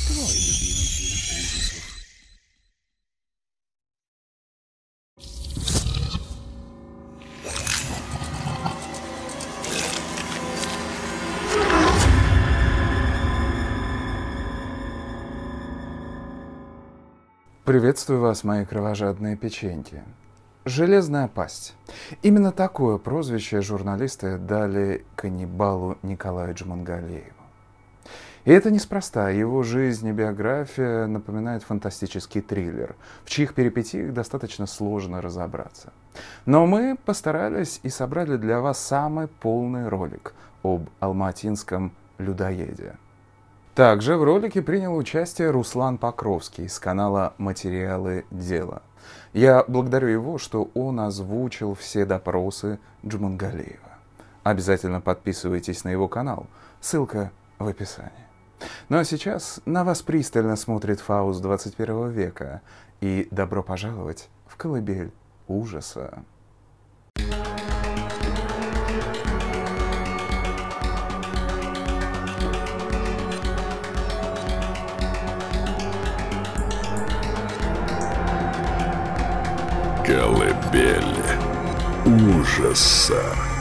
твой любимый фильм ужасов? Приветствую вас, мои кровожадные печеньки. «Железная пасть». Именно такое прозвище журналисты дали каннибалу Николаю Джумангалееву. И это неспроста. Его жизнь и биография напоминают фантастический триллер, в чьих перипетиях достаточно сложно разобраться. Но мы постарались и собрали для вас самый полный ролик об алматинском людоеде – также в ролике принял участие Руслан Покровский с канала «Материалы дела». Я благодарю его, что он озвучил все допросы Джумангалиева. Обязательно подписывайтесь на его канал, ссылка в описании. Ну а сейчас на вас пристально смотрит Фауст 21 века, и добро пожаловать в колыбель ужаса. Колыбель ужаса.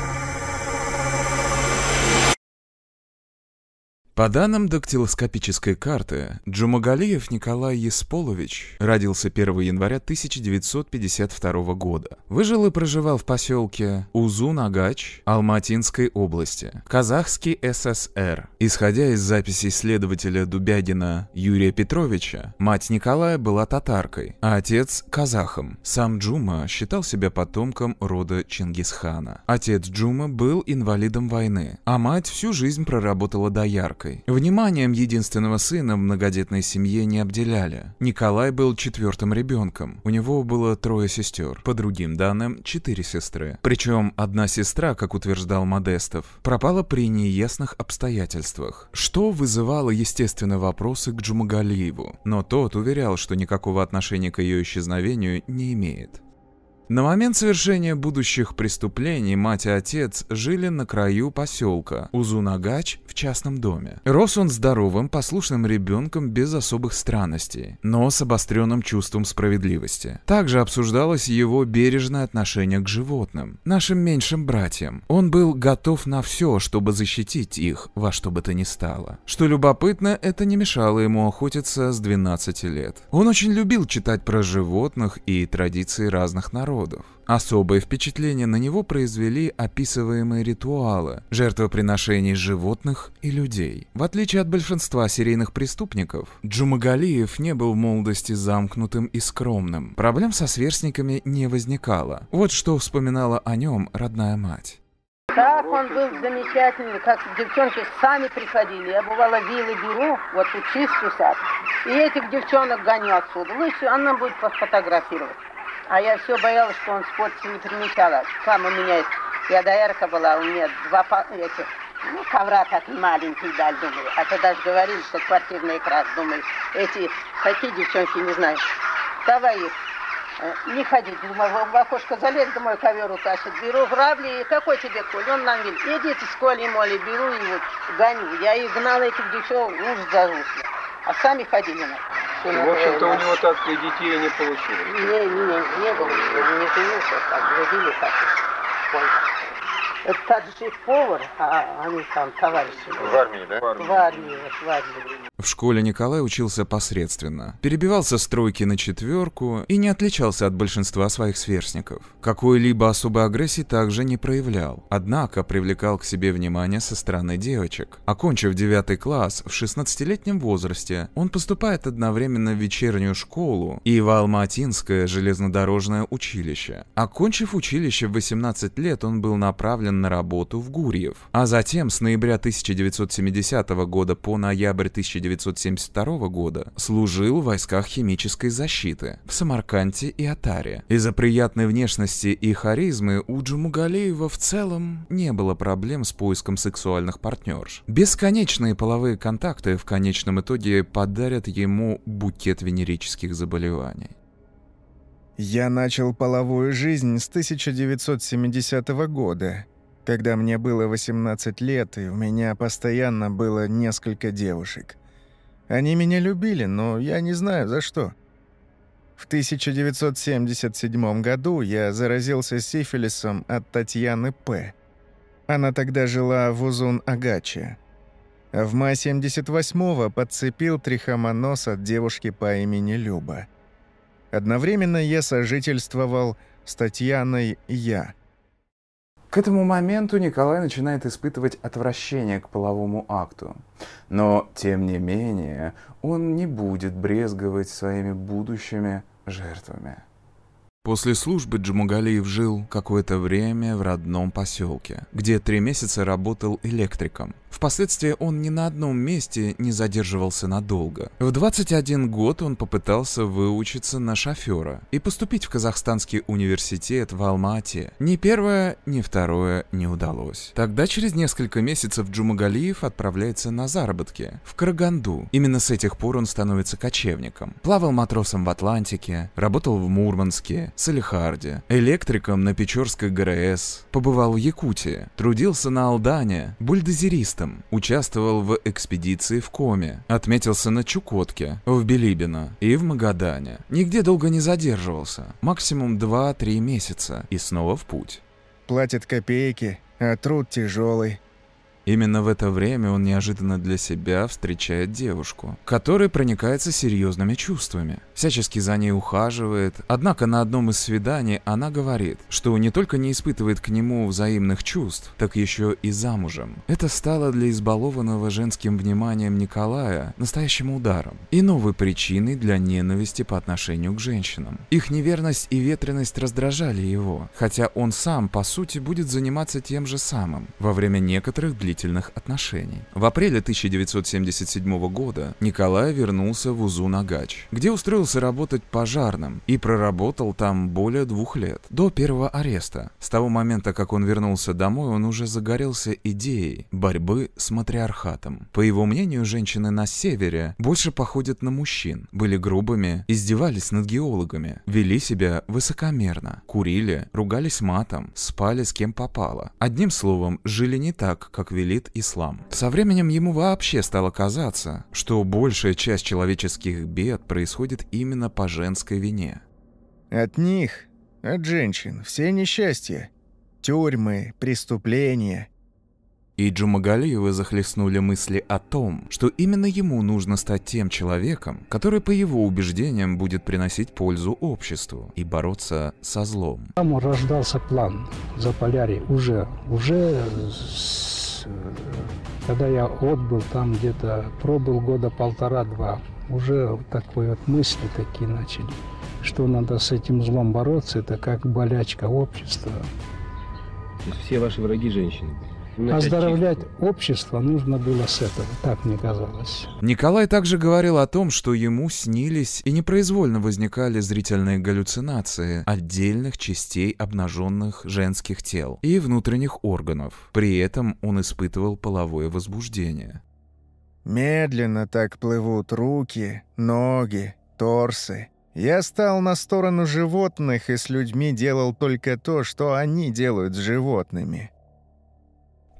По данным дактилоскопической карты, Джумагалиев Николай Есполович родился 1 января 1952 года. Выжил и проживал в поселке Узун-Агач Алматинской области, Казахский ССР. Исходя из записей следователя Дубягина Юрия Петровича, мать Николая была татаркой, а отец – казахом. Сам Джума считал себя потомком рода Чингисхана. Отец Джума был инвалидом войны, а мать всю жизнь проработала дояркой девушкой. Вниманием единственного сына в многодетной семье не обделяли. Николай был четвертым ребенком. У него было трое сестер. По другим данным, четыре сестры. Причем одна сестра, как утверждал Модестов, пропала при неясных обстоятельствах, что вызывало, естественно, вопросы к Джумагалиеву. Но тот уверял, что никакого отношения к ее исчезновению не имеет. На момент совершения будущих преступлений мать и отец жили на краю поселка Узунагач в частном доме. Рос он здоровым, послушным ребенком без особых странностей, но с обостренным чувством справедливости. Также обсуждалось его бережное отношение к животным, нашим меньшим братьям. Он был готов на все, чтобы защитить их во что бы то ни стало. Что любопытно, это не мешало ему охотиться с 12 лет. Он очень любил читать про животных и традиции разных народов народов. Особое впечатление на него произвели описываемые ритуалы, жертвоприношений животных и людей. В отличие от большинства серийных преступников, Джумагалиев не был в молодости замкнутым и скромным. Проблем со сверстниками не возникало. Вот что вспоминала о нем родная мать. Так он был замечательный, как девчонки сами приходили. Я бывало вилы беру, вот тут чистую сад, и этих девчонок гоню отсюда. Все, она будет пофотографировать. А я все боялась, что он спорт не примечала. Там у меня есть, я доярка была, у меня два этих, ну, ковра так маленький дали, думаю. А то даже говорили, что квартирный крас, думаю. Эти, какие девчонки, не знаю. Давай их. Э, не ходить, думаю, в окошко залез, думаю, ковер утащит. Беру грабли, и какой тебе коль? Он нам говорит, идите с Колей моли, беру вот гоню. Я и гнал этих девчонок уж за ус. А сами ходили на. В общем-то, у него так и детей не получилось. Не, не, не было, не женился, так, родили так. Это тот же повар, а они там товарищи. В армии, да? В армии, вот, в армии. В школе Николай учился посредственно, перебивался стройки на четверку и не отличался от большинства своих сверстников. Какой-либо особой агрессии также не проявлял, однако привлекал к себе внимание со стороны девочек. Окончив 9 класс, в 16-летнем возрасте он поступает одновременно в вечернюю школу и в Алматинское железнодорожное училище. Окончив училище в 18 лет, он был направлен на работу в Гурьев, а затем с ноября 1970 года по ноябрь 1970 1972 года служил в войсках химической защиты в Самарканте и Атаре. Из-за приятной внешности и харизмы у Джумугалеева в целом не было проблем с поиском сексуальных партнерш. Бесконечные половые контакты в конечном итоге подарят ему букет венерических заболеваний. Я начал половую жизнь с 1970 года, когда мне было 18 лет, и у меня постоянно было несколько девушек. Они меня любили, но я не знаю за что. В 1977 году я заразился сифилисом от Татьяны П. Она тогда жила в Узун-Агаче. А в мае 78-го подцепил трихомонос от девушки по имени Люба. Одновременно я сожительствовал с Татьяной Я. К этому моменту Николай начинает испытывать отвращение к половому акту. Но, тем не менее, он не будет брезговать своими будущими жертвами. После службы Джамугалиев жил какое-то время в родном поселке, где три месяца работал электриком. Впоследствии он ни на одном месте не задерживался надолго. В 21 год он попытался выучиться на шофера и поступить в Казахстанский университет в Алма-Ате. Ни первое, ни второе не удалось. Тогда через несколько месяцев Джумагалиев отправляется на заработки в Караганду. Именно с этих пор он становится кочевником. Плавал матросом в Атлантике, работал в Мурманске, Салихарде, электриком на Печорской ГРС, побывал в Якутии, трудился на Алдане, бульдозеристом, участвовал в экспедиции в Коме, отметился на Чукотке, в Билибино и в Магадане. Нигде долго не задерживался, максимум 2-3 месяца и снова в путь. Платят копейки, а труд тяжелый. Именно в это время он неожиданно для себя встречает девушку, которая проникается серьезными чувствами, всячески за ней ухаживает, однако на одном из свиданий она говорит, что не только не испытывает к нему взаимных чувств, так еще и замужем. Это стало для избалованного женским вниманием Николая настоящим ударом и новой причиной для ненависти по отношению к женщинам. Их неверность и ветренность раздражали его, хотя он сам, по сути, будет заниматься тем же самым во время некоторых длительных длительных отношений. В апреле 1977 года Николай вернулся в Узунагач, где устроился работать пожарным и проработал там более двух лет, до первого ареста. С того момента, как он вернулся домой, он уже загорелся идеей борьбы с матриархатом. По его мнению, женщины на севере больше походят на мужчин, были грубыми, издевались над геологами, вели себя высокомерно, курили, ругались матом, спали с кем попало. Одним словом, жили не так, как вели велит ислам. Со временем ему вообще стало казаться, что большая часть человеческих бед происходит именно по женской вине. От них, от женщин, все несчастья. Тюрьмы, преступления. И Джумагалиева захлестнули мысли о том, что именно ему нужно стать тем человеком, который, по его убеждениям, будет приносить пользу обществу и бороться со злом. Там рождался план за полярий уже, уже когда я отбыл там где-то, пробыл года полтора-два, уже вот такой вот мысли такие начали, что надо с этим злом бороться, это как болячка общества. То есть все ваши враги женщины? Оздоровлять общество нужно было с этого, так мне казалось. Николай также говорил о том, что ему снились и непроизвольно возникали зрительные галлюцинации отдельных частей обнаженных женских тел и внутренних органов. При этом он испытывал половое возбуждение. Медленно так плывут руки, ноги, торсы. Я стал на сторону животных и с людьми делал только то, что они делают с животными.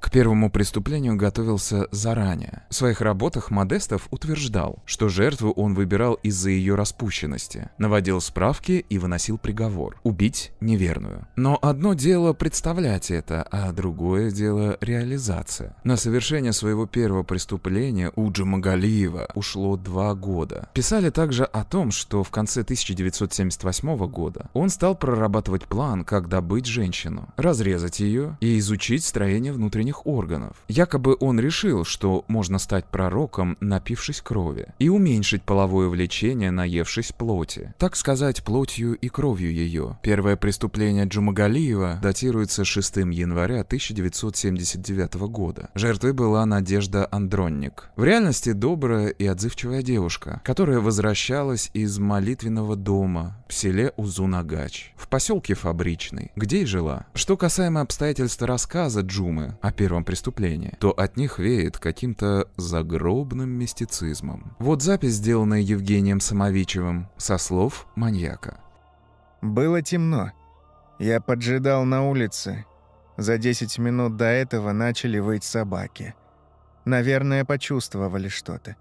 К первому преступлению готовился заранее. В своих работах Модестов утверждал, что жертву он выбирал из-за ее распущенности, наводил справки и выносил приговор – убить неверную. Но одно дело представлять это, а другое дело – реализация. На совершение своего первого преступления у Джамагалиева ушло два года. Писали также о том, что в конце 1978 года он стал прорабатывать план, как добыть женщину, разрезать ее и изучить строение внутренних внутренних органов. Якобы он решил, что можно стать пророком, напившись крови, и уменьшить половое влечение, наевшись плоти. Так сказать, плотью и кровью ее. Первое преступление Джумагалиева датируется 6 января 1979 года. Жертвой была Надежда Андронник. В реальности добрая и отзывчивая девушка, которая возвращалась из молитвенного дома в селе Узунагач, в поселке Фабричный, где и жила. Что касаемо обстоятельств рассказа Джумы о первом преступлении, то от них веет каким-то загробным мистицизмом. Вот запись, сделанная Евгением Самовичевым, со слов маньяка. Было темно. Я поджидал на улице. За 10 минут до этого начали выть собаки. Наверное, почувствовали что-то.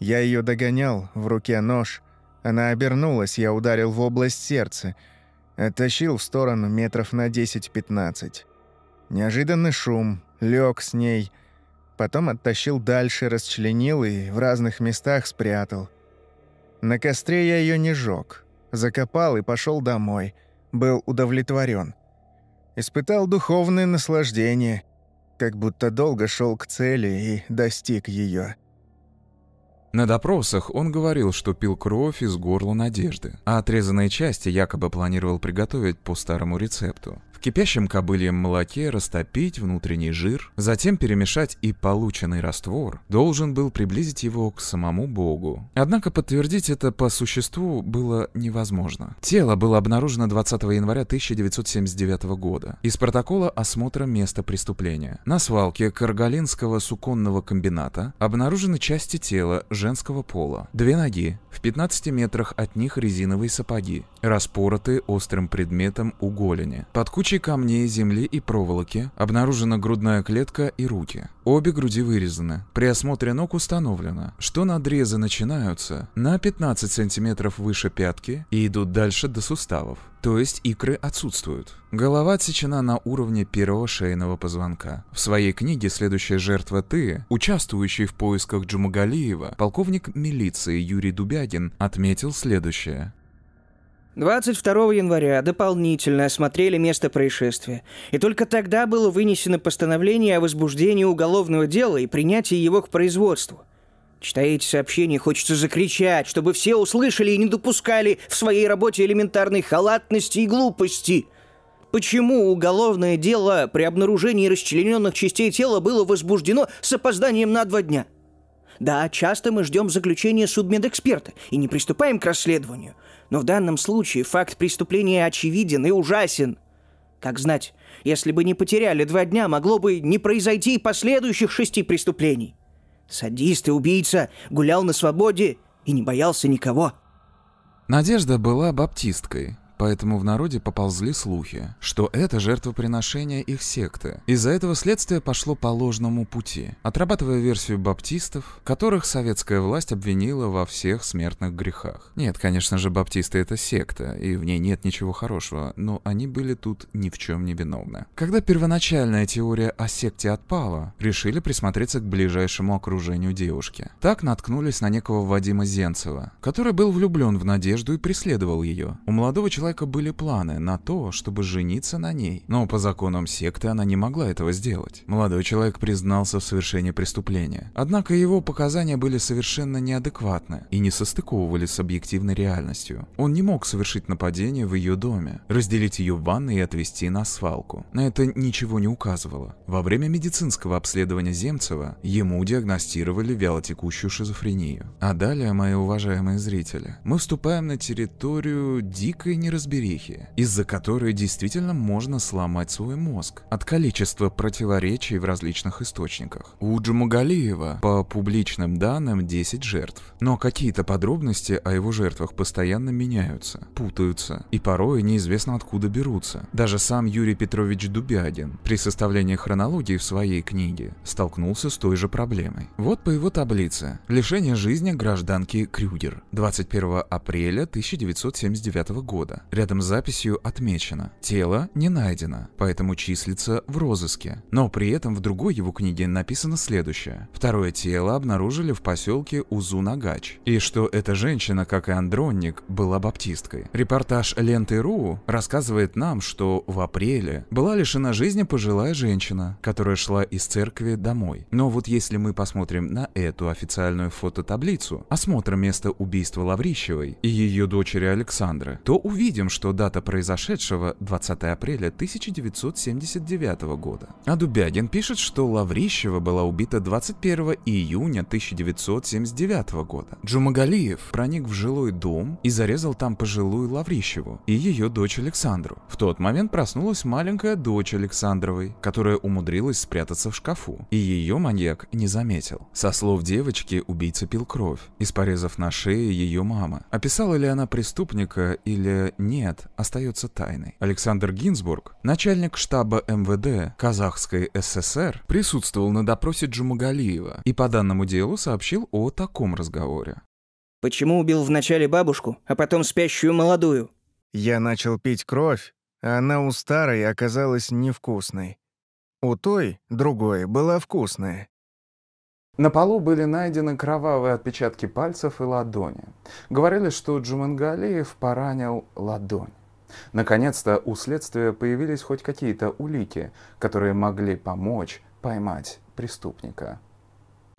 Я ее догонял, в руке нож. Она обернулась, я ударил в область сердца. Оттащил в сторону метров на 10-15. Неожиданный шум, лег с ней. Потом оттащил дальше, расчленил и в разных местах спрятал. На костре я ее не жег. Закопал и пошел домой. Был удовлетворен. Испытал духовное наслаждение, как будто долго шел к цели и достиг ее. На допросах он говорил, что пил кровь из горла Надежды, а отрезанные части якобы планировал приготовить по старому рецепту. В кипящем кобыльем молоке растопить внутренний жир, затем перемешать и полученный раствор должен был приблизить его к самому Богу. Однако подтвердить это по существу было невозможно. Тело было обнаружено 20 января 1979 года из протокола осмотра места преступления. На свалке Каргалинского суконного комбината обнаружены части тела женского пола. Две ноги, в 15 метрах от них резиновые сапоги, распороты острым предметом у голени. Под кучей кучей камней, земли и проволоки обнаружена грудная клетка и руки. Обе груди вырезаны. При осмотре ног установлено, что надрезы начинаются на 15 сантиметров выше пятки и идут дальше до суставов, то есть икры отсутствуют. Голова отсечена на уровне первого шейного позвонка. В своей книге «Следующая жертва ты», участвующий в поисках Джумагалиева, полковник милиции Юрий Дубягин отметил следующее. 22 января дополнительно осмотрели место происшествия, и только тогда было вынесено постановление о возбуждении уголовного дела и принятии его к производству. Читая эти сообщения, хочется закричать, чтобы все услышали и не допускали в своей работе элементарной халатности и глупости. Почему уголовное дело при обнаружении расчлененных частей тела было возбуждено с опозданием на два дня? Да, часто мы ждем заключения судмедэксперта и не приступаем к расследованию – но в данном случае факт преступления очевиден и ужасен. Как знать, если бы не потеряли два дня, могло бы не произойти последующих шести преступлений. Садист и убийца гулял на свободе и не боялся никого. Надежда была баптисткой, Поэтому в народе поползли слухи, что это жертвоприношение их секты. Из-за этого следствие пошло по ложному пути, отрабатывая версию баптистов, которых советская власть обвинила во всех смертных грехах. Нет, конечно же, баптисты это секта, и в ней нет ничего хорошего, но они были тут ни в чем не виновны. Когда первоначальная теория о секте отпала, решили присмотреться к ближайшему окружению девушки. Так наткнулись на некого Вадима Зенцева, который был влюблен в Надежду и преследовал ее. У молодого человека человека были планы на то, чтобы жениться на ней, но по законам секты она не могла этого сделать. Молодой человек признался в совершении преступления. Однако его показания были совершенно неадекватны и не состыковывались с объективной реальностью. Он не мог совершить нападение в ее доме, разделить ее в ванной и отвезти на свалку. На это ничего не указывало. Во время медицинского обследования Земцева ему диагностировали вялотекущую шизофрению. А далее, мои уважаемые зрители, мы вступаем на территорию дикой неразберихи неразберихи, из-за которой действительно можно сломать свой мозг от количества противоречий в различных источниках. У Джумагалиева, по публичным данным, 10 жертв, но какие-то подробности о его жертвах постоянно меняются, путаются и порой неизвестно откуда берутся. Даже сам Юрий Петрович Дубягин при составлении хронологии в своей книге столкнулся с той же проблемой. Вот по его таблице. Лишение жизни гражданки Крюгер 21 апреля 1979 года. Рядом с записью отмечено «Тело не найдено, поэтому числится в розыске». Но при этом в другой его книге написано следующее. Второе тело обнаружили в поселке Узунагач. И что эта женщина, как и Андронник, была баптисткой. Репортаж Ленты.ру рассказывает нам, что в апреле была лишена жизни пожилая женщина, которая шла из церкви домой. Но вот если мы посмотрим на эту официальную фототаблицу осмотра места убийства Лаврищевой и ее дочери Александры, то увидим, видим, что дата произошедшего 20 апреля 1979 года. А Дубягин пишет, что Лаврищева была убита 21 июня 1979 года. Джумагалиев проник в жилой дом и зарезал там пожилую Лаврищеву и ее дочь Александру. В тот момент проснулась маленькая дочь Александровой, которая умудрилась спрятаться в шкафу, и ее маньяк не заметил. Со слов девочки, убийца пил кровь из порезов на шее ее мамы. Описала ли она преступника или нет, остается тайной. Александр Гинзбург, начальник штаба МВД Казахской ССР, присутствовал на допросе Джумагалиева и по данному делу сообщил о таком разговоре. Почему убил вначале бабушку, а потом спящую молодую? Я начал пить кровь, а она у старой оказалась невкусной. У той, другой, была вкусная. На полу были найдены кровавые отпечатки пальцев и ладони. Говорили, что Джумангалиев поранил ладонь. Наконец-то у следствия появились хоть какие-то улики, которые могли помочь поймать преступника.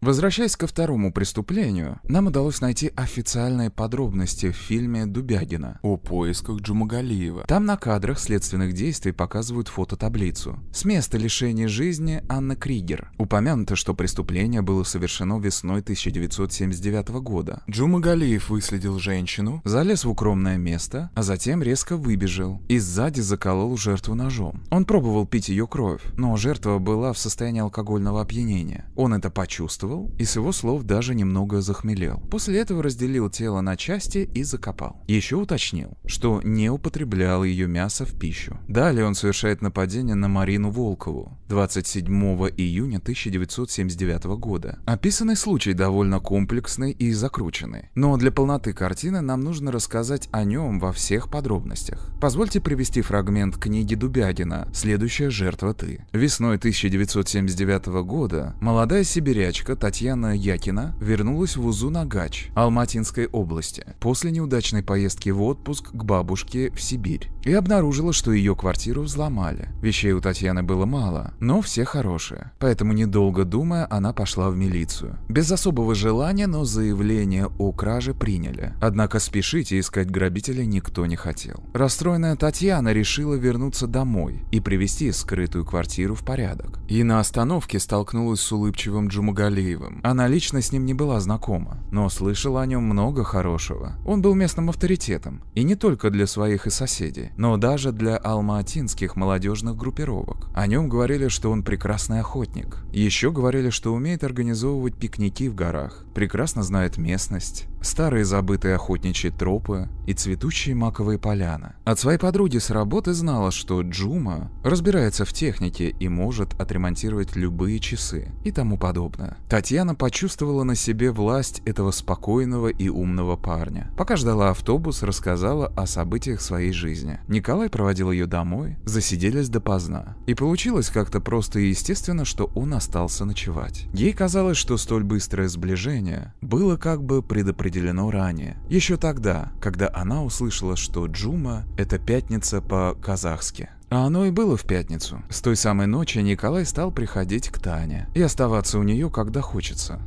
Возвращаясь ко второму преступлению, нам удалось найти официальные подробности в фильме Дубягина о поисках Джумагалиева. Там на кадрах следственных действий показывают фототаблицу. С места лишения жизни Анна Кригер. Упомянуто, что преступление было совершено весной 1979 года. Джумагалиев выследил женщину, залез в укромное место, а затем резко выбежал и сзади заколол жертву ножом. Он пробовал пить ее кровь, но жертва была в состоянии алкогольного опьянения. Он это почувствовал почувствовал и с его слов даже немного захмелел. После этого разделил тело на части и закопал. Еще уточнил, что не употреблял ее мясо в пищу. Далее он совершает нападение на Марину Волкову 27 июня 1979 года. Описанный случай довольно комплексный и закрученный. Но для полноты картины нам нужно рассказать о нем во всех подробностях. Позвольте привести фрагмент книги Дубягина «Следующая жертва ты». Весной 1979 года молодая сибирячка Татьяна Якина вернулась в Узунагач, Алматинской области, после неудачной поездки в отпуск к бабушке в Сибирь и обнаружила, что ее квартиру взломали. Вещей у Татьяны было мало, но все хорошие. Поэтому, недолго думая, она пошла в милицию. Без особого желания, но заявление о краже приняли. Однако спешить и искать грабителя никто не хотел. Расстроенная Татьяна решила вернуться домой и привести скрытую квартиру в порядок. И на остановке столкнулась с улыбчивым Джумагалиевым. Она лично с ним не была знакома, но слышала о нем много хорошего. Он был местным авторитетом, и не только для своих и соседей но даже для алматинских молодежных группировок. О нем говорили, что он прекрасный охотник. Еще говорили, что умеет организовывать пикники в горах, прекрасно знает местность, старые забытые охотничьи тропы и цветущие маковые поляны. От своей подруги с работы знала, что Джума разбирается в технике и может отремонтировать любые часы и тому подобное. Татьяна почувствовала на себе власть этого спокойного и умного парня. Пока ждала автобус, рассказала о событиях своей жизни. Николай проводил ее домой, засиделись допоздна. И получилось как-то просто и естественно, что он остался ночевать. Ей казалось, что столь быстрое сближение было как бы предопределено ранее. Еще тогда, когда она услышала, что Джума — это пятница по-казахски. А оно и было в пятницу. С той самой ночи Николай стал приходить к Тане и оставаться у нее, когда хочется.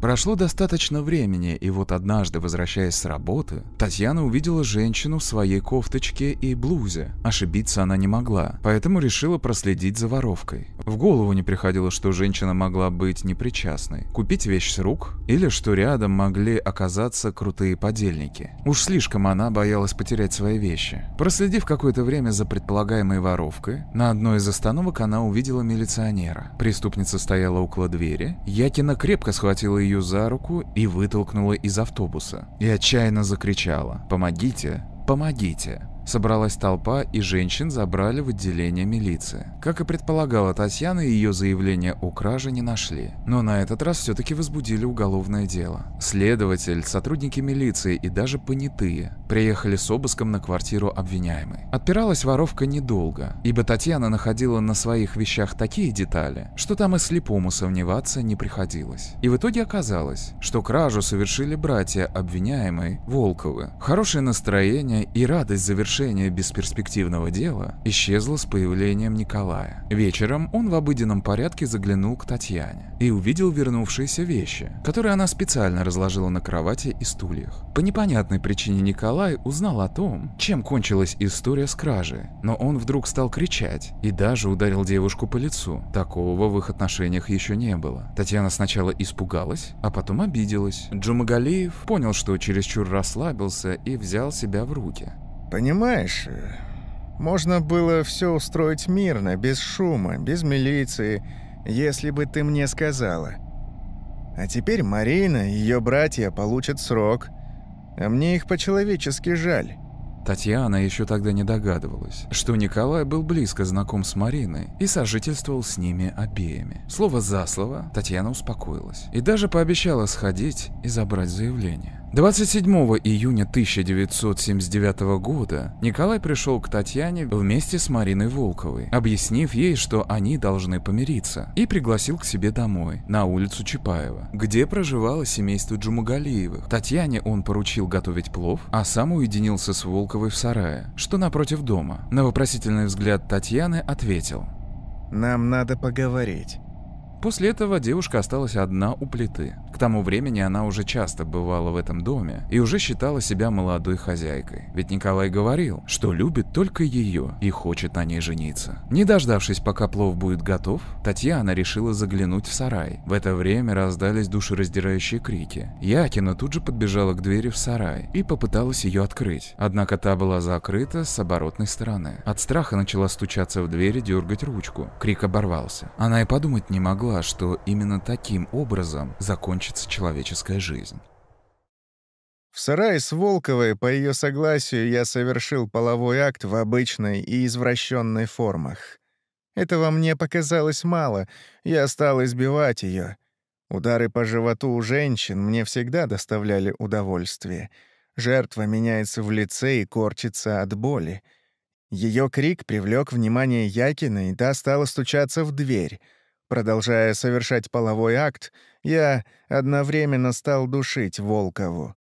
Прошло достаточно времени, и вот однажды, возвращаясь с работы, Татьяна увидела женщину в своей кофточке и блузе. Ошибиться она не могла, поэтому решила проследить за воровкой. В голову не приходило, что женщина могла быть непричастной, купить вещь с рук, или что рядом могли оказаться крутые подельники. Уж слишком она боялась потерять свои вещи. Проследив какое-то время за предполагаемой воровкой, на одной из остановок она увидела милиционера. Преступница стояла около двери, Якина крепко схватила ее ее за руку и вытолкнула из автобуса. И отчаянно закричала «Помогите! Помогите!» Собралась толпа, и женщин забрали в отделение милиции. Как и предполагала Татьяна, ее заявление о краже не нашли. Но на этот раз все-таки возбудили уголовное дело. Следователь, сотрудники милиции и даже понятые приехали с обыском на квартиру обвиняемой. Отпиралась воровка недолго, ибо Татьяна находила на своих вещах такие детали, что там и слепому сомневаться не приходилось. И в итоге оказалось, что кражу совершили братья обвиняемой Волковы. Хорошее настроение и радость завершения завершение бесперспективного дела исчезло с появлением Николая. Вечером он в обыденном порядке заглянул к Татьяне и увидел вернувшиеся вещи, которые она специально разложила на кровати и стульях. По непонятной причине Николай узнал о том, чем кончилась история с кражей, но он вдруг стал кричать и даже ударил девушку по лицу. Такого в их отношениях еще не было. Татьяна сначала испугалась, а потом обиделась. Джумагалиев понял, что чересчур расслабился и взял себя в руки. Понимаешь, можно было все устроить мирно, без шума, без милиции, если бы ты мне сказала. А теперь Марина и ее братья получат срок, а мне их по-человечески жаль. Татьяна еще тогда не догадывалась, что Николай был близко знаком с Мариной и сожительствовал с ними обеими. Слово за слово Татьяна успокоилась и даже пообещала сходить и забрать заявление. 27 июня 1979 года Николай пришел к Татьяне вместе с Мариной Волковой, объяснив ей, что они должны помириться, и пригласил к себе домой, на улицу Чапаева, где проживало семейство Джумагалиевых. Татьяне он поручил готовить плов, а сам уединился с Волковой в сарае, что напротив дома. На вопросительный взгляд Татьяны ответил. «Нам надо поговорить». После этого девушка осталась одна у плиты. К тому времени она уже часто бывала в этом доме и уже считала себя молодой хозяйкой. Ведь Николай говорил, что любит только ее и хочет на ней жениться. Не дождавшись, пока плов будет готов, Татьяна решила заглянуть в сарай. В это время раздались душераздирающие крики. Якина тут же подбежала к двери в сарай и попыталась ее открыть. Однако та была закрыта с оборотной стороны. От страха начала стучаться в дверь и дергать ручку. Крик оборвался. Она и подумать не могла, что именно таким образом закончится человеческая жизнь. В сарае с Волковой, по ее согласию, я совершил половой акт в обычной и извращенной формах. Этого мне показалось мало, я стал избивать ее. Удары по животу у женщин мне всегда доставляли удовольствие. Жертва меняется в лице и корчится от боли. Ее крик привлек внимание Якина, и та стала стучаться в дверь — Продолжая совершать половой акт, я одновременно стал душить Волкову.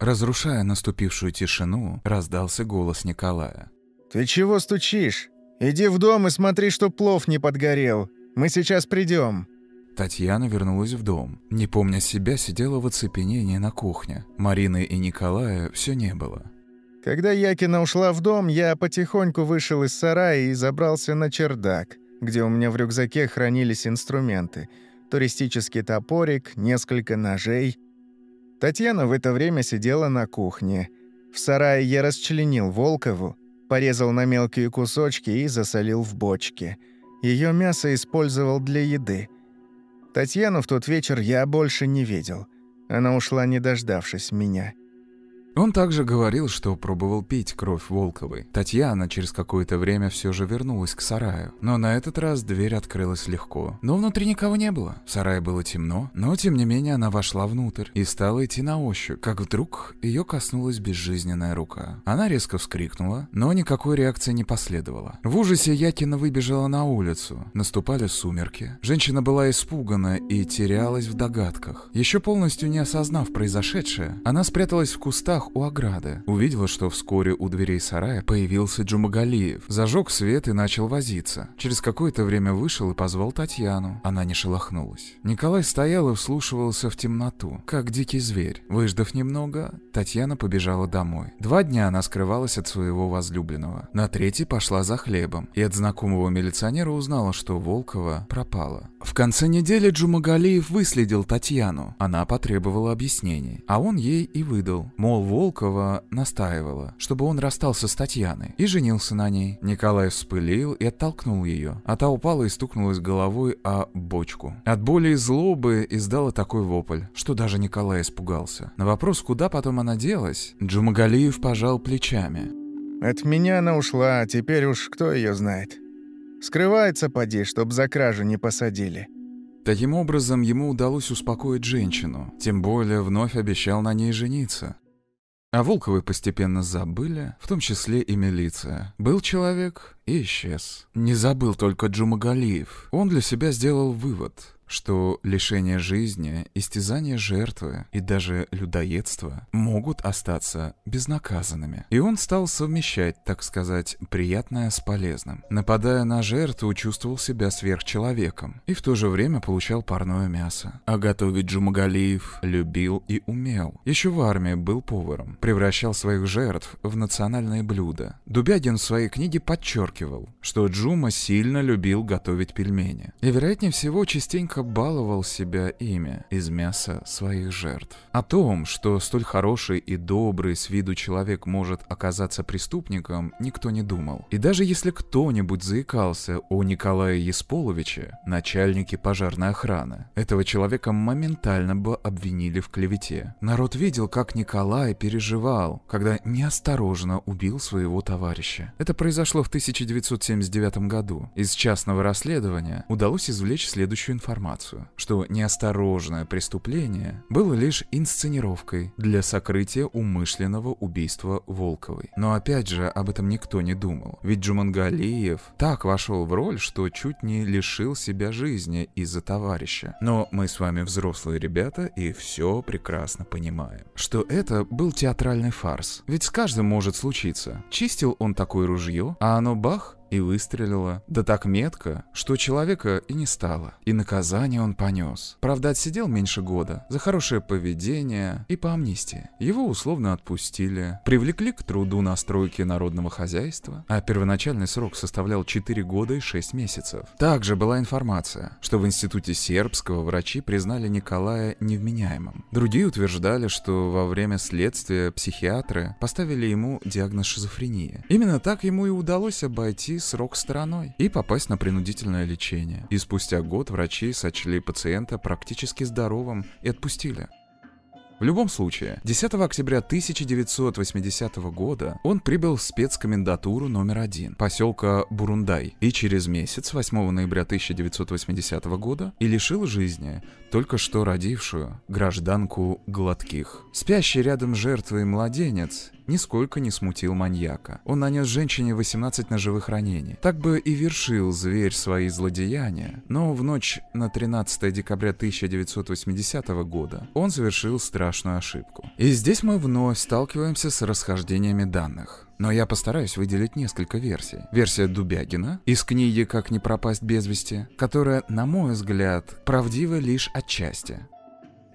Разрушая наступившую тишину, раздался голос Николая. «Ты чего стучишь? Иди в дом и смотри, что плов не подгорел. Мы сейчас придем. Татьяна вернулась в дом. Не помня себя, сидела в оцепенении на кухне. Марины и Николая все не было. Когда Якина ушла в дом, я потихоньку вышел из сарая и забрался на чердак где у меня в рюкзаке хранились инструменты. Туристический топорик, несколько ножей. Татьяна в это время сидела на кухне. В сарае я расчленил Волкову, порезал на мелкие кусочки и засолил в бочке. Ее мясо использовал для еды. Татьяну в тот вечер я больше не видел. Она ушла, не дождавшись меня. Он также говорил, что пробовал пить кровь Волковой. Татьяна через какое-то время все же вернулась к сараю, но на этот раз дверь открылась легко. Но внутри никого не было. В сарае было темно, но тем не менее она вошла внутрь и стала идти на ощупь, как вдруг ее коснулась безжизненная рука. Она резко вскрикнула, но никакой реакции не последовало. В ужасе Якина выбежала на улицу. Наступали сумерки. Женщина была испугана и терялась в догадках. Еще полностью не осознав произошедшее, она спряталась в кустах кустах у ограды. Увидела, что вскоре у дверей сарая появился Джумагалиев. Зажег свет и начал возиться. Через какое-то время вышел и позвал Татьяну. Она не шелохнулась. Николай стоял и вслушивался в темноту, как дикий зверь. Выждав немного, Татьяна побежала домой. Два дня она скрывалась от своего возлюбленного. На третий пошла за хлебом. И от знакомого милиционера узнала, что Волкова пропала. В конце недели Джумагалиев выследил Татьяну. Она потребовала объяснений. А он ей и выдал. Мол, Волкова настаивала, чтобы он расстался с Татьяной и женился на ней. Николай вспылил и оттолкнул ее, а та упала и стукнулась головой о бочку. От боли и злобы издала такой вопль, что даже Николай испугался. На вопрос, куда потом она делась, Джумагалиев пожал плечами. «От меня она ушла, а теперь уж кто ее знает. Скрывается, поди, чтоб за кражу не посадили». Таким образом, ему удалось успокоить женщину, тем более вновь обещал на ней жениться. А Волковы постепенно забыли, в том числе и милиция. Был человек и исчез. Не забыл только Джумагалиев. Он для себя сделал вывод что лишение жизни, истязание жертвы и даже людоедство могут остаться безнаказанными. И он стал совмещать, так сказать, приятное с полезным. Нападая на жертву, чувствовал себя сверхчеловеком и в то же время получал парное мясо. А готовить Джумагалиев любил и умел. Еще в армии был поваром, превращал своих жертв в национальные блюда. Дубягин в своей книге подчеркивал, что Джума сильно любил готовить пельмени. И, вероятнее всего, частенько баловал себя ими из мяса своих жертв. О том, что столь хороший и добрый с виду человек может оказаться преступником, никто не думал. И даже если кто-нибудь заикался о Николае Есполовиче, начальнике пожарной охраны, этого человека моментально бы обвинили в клевете. Народ видел, как Николай переживал, когда неосторожно убил своего товарища. Это произошло в 1979 году. Из частного расследования удалось извлечь следующую информацию, что неосторожное преступление было лишь инсценировкой для сокрытия умышленного убийства Волковой. Но опять же, об этом никто не думал, ведь Джумангалиев так вошел в роль, что чуть не лишил себя жизни из-за товарища. Но мы с вами взрослые ребята и все прекрасно понимаем, что это был театральный фарс. Ведь с каждым может случиться. Чистил он такое ружье, а оно бах, и выстрелила. Да так метко, что человека и не стало. И наказание он понес. Правда, отсидел меньше года за хорошее поведение и по амнистии. Его условно отпустили, привлекли к труду на стройке народного хозяйства, а первоначальный срок составлял 4 года и 6 месяцев. Также была информация, что в институте сербского врачи признали Николая невменяемым. Другие утверждали, что во время следствия психиатры поставили ему диагноз шизофрения. Именно так ему и удалось обойти срок стороной и попасть на принудительное лечение. И спустя год врачи сочли пациента практически здоровым и отпустили. В любом случае, 10 октября 1980 года он прибыл в спецкомендатуру номер один поселка Бурундай и через месяц, 8 ноября 1980 года, и лишил жизни только что родившую гражданку Гладких. Спящий рядом жертвой младенец нисколько не смутил маньяка. Он нанес женщине 18 ножевых ранений. Так бы и вершил зверь свои злодеяния. Но в ночь на 13 декабря 1980 года он совершил страшную ошибку. И здесь мы вновь сталкиваемся с расхождениями данных. Но я постараюсь выделить несколько версий. Версия Дубягина из книги «Как не пропасть без вести», которая, на мой взгляд, правдива лишь отчасти.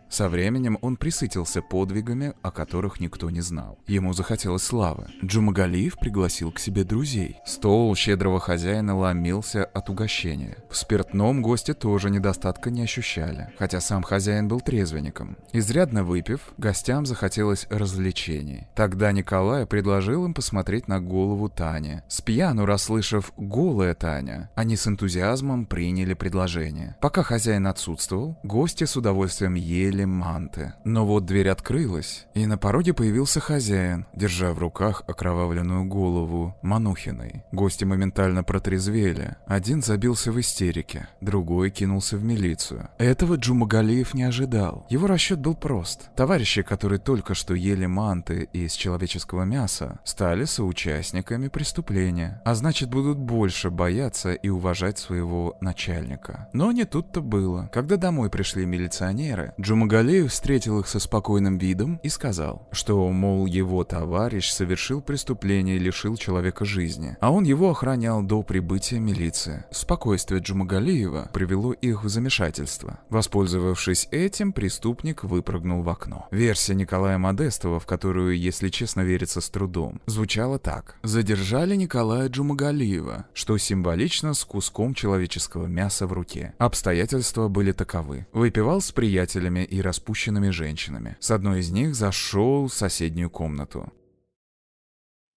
Со временем он присытился подвигами, о которых никто не знал. Ему захотелось славы. Джумагалиев пригласил к себе друзей. Стол щедрого хозяина ломился от угощения. В спиртном гости тоже недостатка не ощущали, хотя сам хозяин был трезвенником. Изрядно выпив, гостям захотелось развлечений. Тогда Николай предложил им посмотреть на голову Тани. С пьяну расслышав «голая Таня», они с энтузиазмом приняли предложение. Пока хозяин отсутствовал, гости с удовольствием ели манты. Но вот дверь открылась, и на пороге появился хозяин, держа в руках окровавленную голову Манухиной. Гости моментально протрезвели. Один забился в истерике, другой кинулся в милицию. Этого Джумагалиев не ожидал. Его расчет был прост. Товарищи, которые только что ели манты из человеческого мяса, стали соучастниками преступления, а значит будут больше бояться и уважать своего начальника. Но не тут-то было. Когда домой пришли милиционеры, Джумагалиев Магалеев встретил их со спокойным видом и сказал, что, мол, его товарищ совершил преступление и лишил человека жизни, а он его охранял до прибытия милиции. Спокойствие Джумагалиева привело их в замешательство. Воспользовавшись этим, преступник выпрыгнул в окно. Версия Николая Модестова, в которую, если честно, верится с трудом, звучала так. Задержали Николая Джумагалиева, что символично с куском человеческого мяса в руке. Обстоятельства были таковы. Выпивал с приятелями и распущенными женщинами. С одной из них зашел в соседнюю комнату.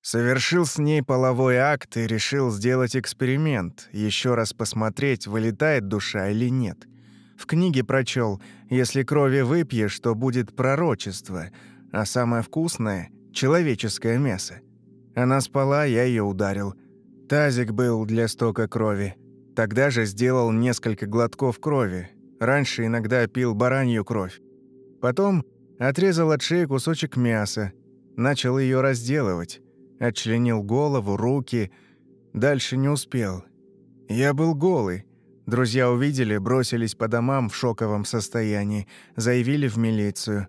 Совершил с ней половой акт и решил сделать эксперимент, еще раз посмотреть, вылетает душа или нет. В книге прочел, если крови выпьешь, то будет пророчество, а самое вкусное — человеческое мясо. Она спала, я ее ударил. Тазик был для стока крови. Тогда же сделал несколько глотков крови. Раньше иногда пил баранью кровь. Потом отрезал от шеи кусочек мяса, начал ее разделывать, отчленил голову, руки. Дальше не успел. Я был голый. Друзья увидели, бросились по домам в шоковом состоянии, заявили в милицию.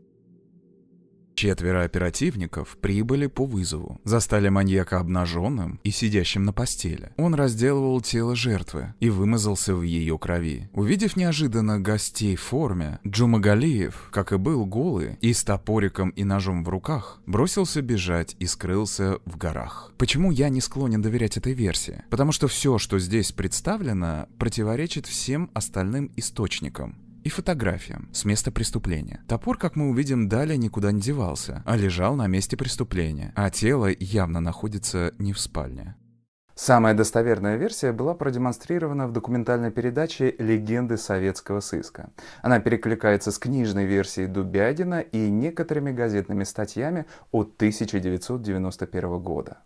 Четверо оперативников прибыли по вызову. Застали маньяка обнаженным и сидящим на постели. Он разделывал тело жертвы и вымазался в ее крови. Увидев неожиданно гостей в форме, Джумагалиев, как и был голый и с топориком и ножом в руках, бросился бежать и скрылся в горах. Почему я не склонен доверять этой версии? Потому что все, что здесь представлено, противоречит всем остальным источникам и фотографиям с места преступления. Топор, как мы увидим далее, никуда не девался, а лежал на месте преступления, а тело явно находится не в спальне. Самая достоверная версия была продемонстрирована в документальной передаче «Легенды советского сыска». Она перекликается с книжной версией Дубядина и некоторыми газетными статьями от 1991 года.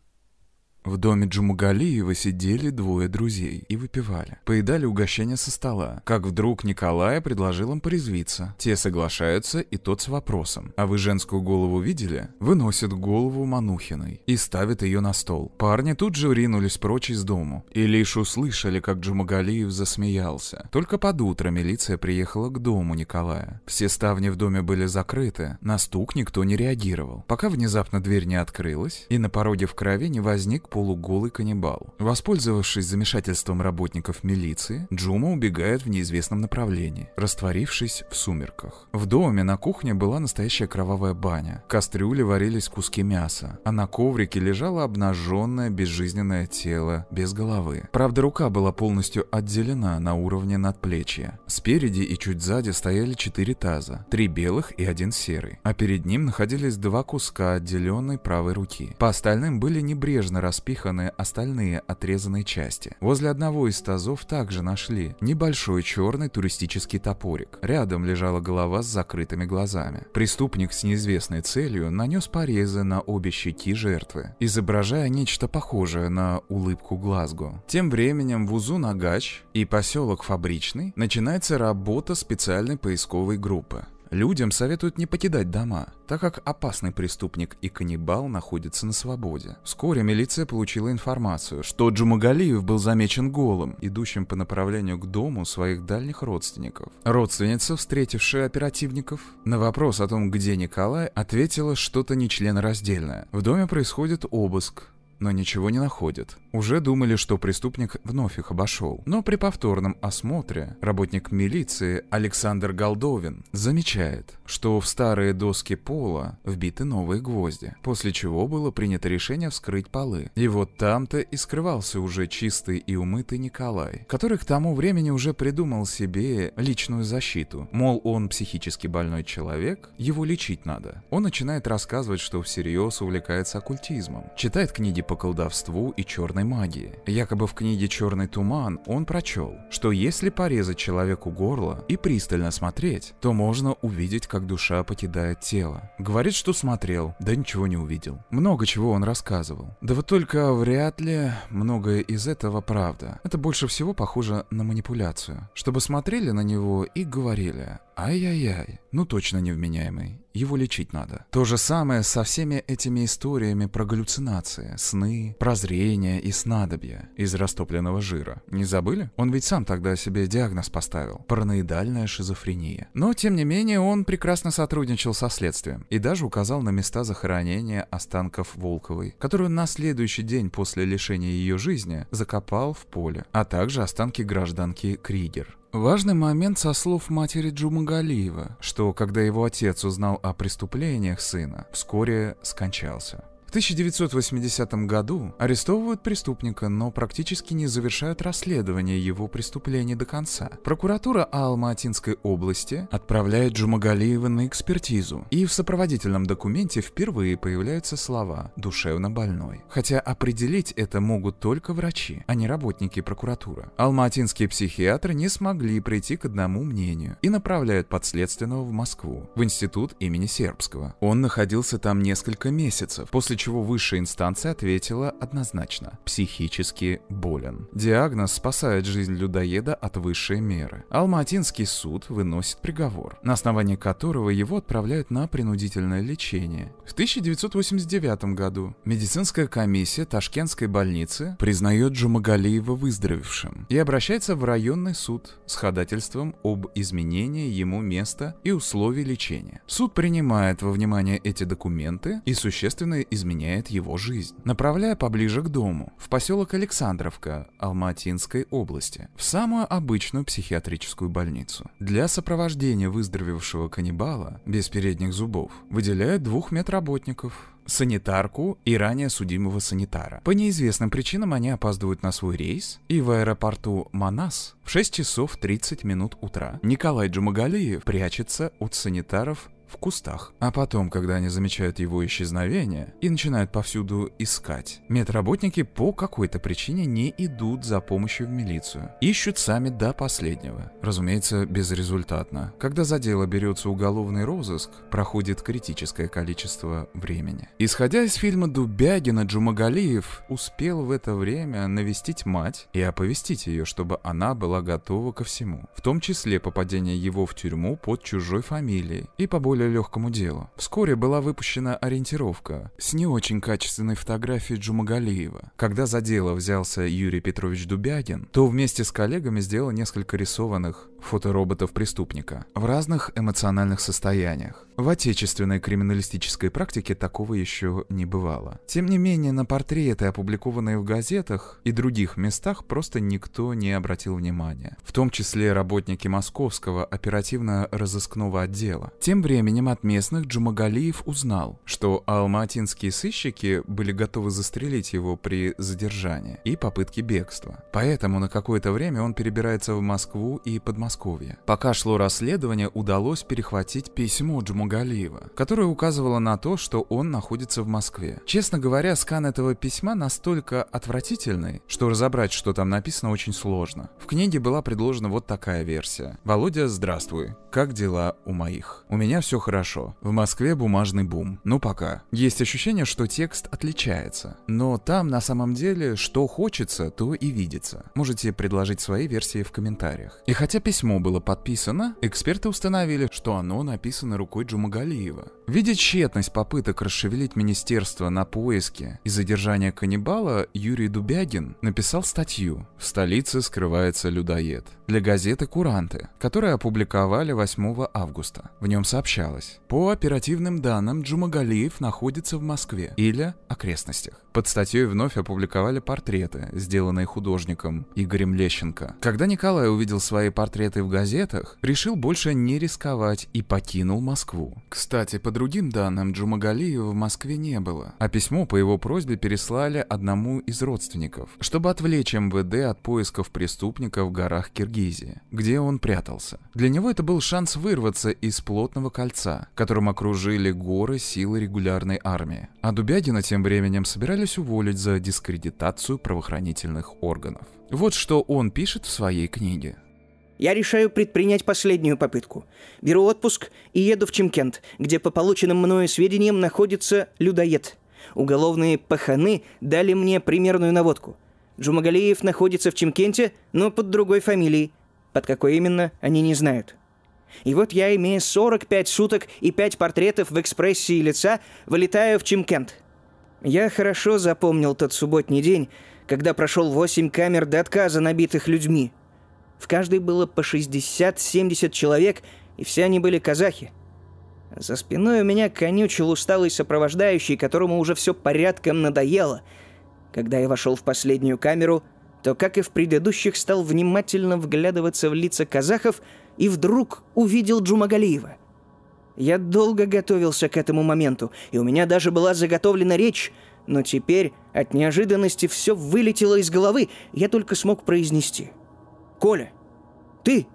В доме Джумагалиева сидели двое друзей и выпивали. Поедали угощение со стола. Как вдруг Николай предложил им порезвиться. Те соглашаются, и тот с вопросом. «А вы женскую голову видели?» Выносят голову Манухиной и ставят ее на стол. Парни тут же ринулись прочь из дому. И лишь услышали, как Джумагалиев засмеялся. Только под утро милиция приехала к дому Николая. Все ставни в доме были закрыты, на стук никто не реагировал. Пока внезапно дверь не открылась, и на пороге в крови не возник полуголый каннибал. Воспользовавшись замешательством работников милиции, Джума убегает в неизвестном направлении, растворившись в сумерках. В доме на кухне была настоящая кровавая баня. В кастрюле варились куски мяса, а на коврике лежало обнаженное безжизненное тело без головы. Правда, рука была полностью отделена на уровне надплечья. Спереди и чуть сзади стояли четыре таза, три белых и один серый, а перед ним находились два куска отделенной правой руки. По остальным были небрежно распределены распиханы остальные отрезанные части. Возле одного из тазов также нашли небольшой черный туристический топорик. Рядом лежала голова с закрытыми глазами. Преступник с неизвестной целью нанес порезы на обе щеки жертвы, изображая нечто похожее на улыбку Глазго. Тем временем в Узу Нагач и поселок Фабричный начинается работа специальной поисковой группы. Людям советуют не покидать дома, так как опасный преступник и каннибал находятся на свободе. Вскоре милиция получила информацию, что Джумагалиев был замечен голым, идущим по направлению к дому своих дальних родственников. Родственница, встретившая оперативников, на вопрос о том, где Николай, ответила что-то нечленораздельное. В доме происходит обыск, но ничего не находят. Уже думали, что преступник вновь их обошел. Но при повторном осмотре работник милиции Александр Голдовин замечает, что в старые доски пола вбиты новые гвозди, после чего было принято решение вскрыть полы. И вот там-то и скрывался уже чистый и умытый Николай, который к тому времени уже придумал себе личную защиту. Мол, он психически больной человек, его лечить надо. Он начинает рассказывать, что всерьез увлекается оккультизмом, читает книги по колдовству и черной магии. Якобы в книге «Черный туман» он прочел, что если порезать человеку горло и пристально смотреть, то можно увидеть, как душа покидает тело. Говорит, что смотрел, да ничего не увидел. Много чего он рассказывал. Да вот только вряд ли многое из этого правда. Это больше всего похоже на манипуляцию. Чтобы смотрели на него и говорили Ай-яй-яй, ну точно невменяемый. Его лечить надо. То же самое со всеми этими историями про галлюцинации, сны, прозрения и снадобья из растопленного жира. Не забыли? Он ведь сам тогда себе диагноз поставил. Параноидальная шизофрения. Но, тем не менее, он прекрасно сотрудничал со следствием и даже указал на места захоронения останков Волковой, которую на следующий день после лишения ее жизни закопал в поле, а также останки гражданки Кригер. Важный момент со слов матери Джумагалиева, что когда его отец узнал о преступлениях сына, вскоре скончался. В 1980 году арестовывают преступника, но практически не завершают расследование его преступлений до конца. Прокуратура Алма-Атинской области отправляет Джумагалиева на экспертизу, и в сопроводительном документе впервые появляются слова «душевно больной». Хотя определить это могут только врачи, а не работники прокуратуры. Алма-Атинские психиатры не смогли прийти к одному мнению и направляют подследственного в Москву, в институт имени Сербского. Он находился там несколько месяцев, после чего высшая инстанция ответила однозначно – психически болен. Диагноз спасает жизнь людоеда от высшей меры. Алматинский суд выносит приговор, на основании которого его отправляют на принудительное лечение. В 1989 году медицинская комиссия Ташкентской больницы признает Джумагалиева выздоровевшим и обращается в районный суд с ходательством об изменении ему места и условий лечения. Суд принимает во внимание эти документы и существенно изменяет его жизнь, направляя поближе к дому, в поселок Александровка Алматинской области, в самую обычную психиатрическую больницу. Для сопровождения выздоровевшего каннибала без передних зубов выделяют двух медработников, санитарку и ранее судимого санитара. По неизвестным причинам они опаздывают на свой рейс, и в аэропорту Манас в 6 часов 30 минут утра Николай Джумагалиев прячется от санитаров в кустах. А потом, когда они замечают его исчезновение и начинают повсюду искать, медработники по какой-то причине не идут за помощью в милицию. Ищут сами до последнего. Разумеется, безрезультатно. Когда за дело берется уголовный розыск, проходит критическое количество времени. Исходя из фильма Дубягина, Джумагалиев успел в это время навестить мать и оповестить ее, чтобы она была готова ко всему. В том числе попадение его в тюрьму под чужой фамилией и по более легкому делу. Вскоре была выпущена ориентировка с не очень качественной фотографией Джумагалиева. Когда за дело взялся Юрий Петрович Дубягин, то вместе с коллегами сделал несколько рисованных фотороботов преступника в разных эмоциональных состояниях. В отечественной криминалистической практике такого еще не бывало. Тем не менее, на портреты, опубликованные в газетах и других местах, просто никто не обратил внимания. В том числе работники Московского оперативно-розыскного отдела. Тем временем от местных Джумагалиев узнал, что алматинские сыщики были готовы застрелить его при задержании и попытке бегства. Поэтому на какое-то время он перебирается в Москву и Подмосковье. Пока шло расследование, удалось перехватить письмо Джумагалиева, которое указывало на то, что он находится в Москве. Честно говоря, скан этого письма настолько отвратительный, что разобрать, что там написано, очень сложно. В книге была предложена вот такая версия. «Володя, здравствуй. Как дела у моих? У меня все хорошо. В Москве бумажный бум. Ну пока. Есть ощущение, что текст отличается. Но там на самом деле что хочется, то и видится. Можете предложить свои версии в комментариях. И хотя письмо было подписано, эксперты установили, что оно написано рукой Джумагалиева. Видя тщетность попыток расшевелить министерство на поиски и задержание каннибала, Юрий Дубягин написал статью «В столице скрывается людоед» для газеты «Куранты», которую опубликовали 8 августа. В нем сообщалось, по оперативным данным Джумагалиев находится в Москве или окрестностях. Под статьей вновь опубликовали портреты, сделанные художником Игорем Лещенко. Когда Николай увидел свои портреты в газетах, решил больше не рисковать и покинул Москву. Кстати, по другим данным, Джумагалиева в Москве не было, а письмо по его просьбе переслали одному из родственников, чтобы отвлечь МВД от поисков преступника в горах Киргизии, где он прятался. Для него это был шанс вырваться из плотного кольца, которым окружили горы силы регулярной армии. А Дубягина тем временем собирались уволить за дискредитацию правоохранительных органов. Вот что он пишет в своей книге. Я решаю предпринять последнюю попытку. Беру отпуск и еду в Чимкент, где по полученным мною сведениям находится людоед. Уголовные паханы дали мне примерную наводку. Джумагалиев находится в Чимкенте, но под другой фамилией. Под какой именно, они не знают. И вот я, имея 45 суток и 5 портретов в экспрессии лица, вылетаю в Чимкент. Я хорошо запомнил тот субботний день, когда прошел 8 камер до отказа, набитых людьми. В каждой было по 60-70 человек, и все они были казахи. За спиной у меня конючил усталый сопровождающий, которому уже все порядком надоело. Когда я вошел в последнюю камеру, то, как и в предыдущих, стал внимательно вглядываться в лица казахов и вдруг увидел Джумагалиева. Я долго готовился к этому моменту, и у меня даже была заготовлена речь, но теперь от неожиданности все вылетело из головы, я только смог произнести. «Коля, ты?»